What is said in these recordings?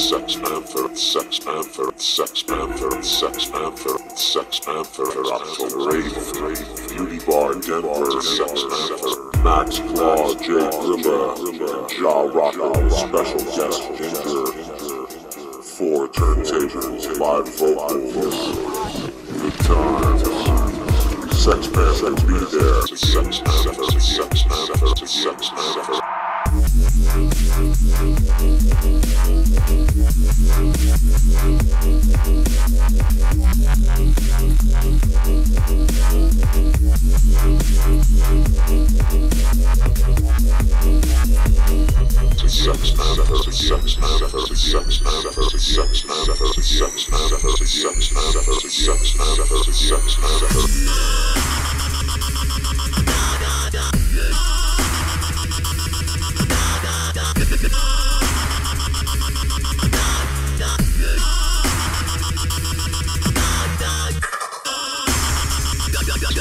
Sex Panther, Sex Panther, Sex Panther, Sex Panther, Sex Panther, October 8th, Beauty Bar Denver, Sex Panther, Max Klaw, Jay Grilla, Jah Rocker, special guest Ginger, four turntables, live vocals, good times. Sex Panther, be there. Sex Panther, Sex Panther, Sex Panther. Sex Panther, Sex Panther, Sex Panther, Sex Panther, Sex Panther, Sex Panther, Sex Panther, Sex Panther. Sex Panther.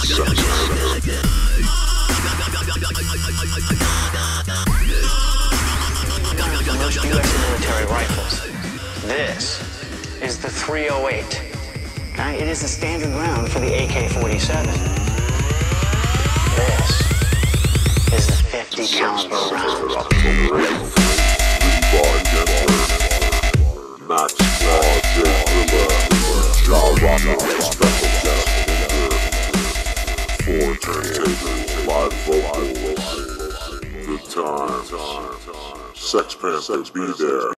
U.S. military rifles. This is the 308. Okay? It is the standard round for the AK-47. This is the 50 caliber round. Times. Sex Panthers, be there.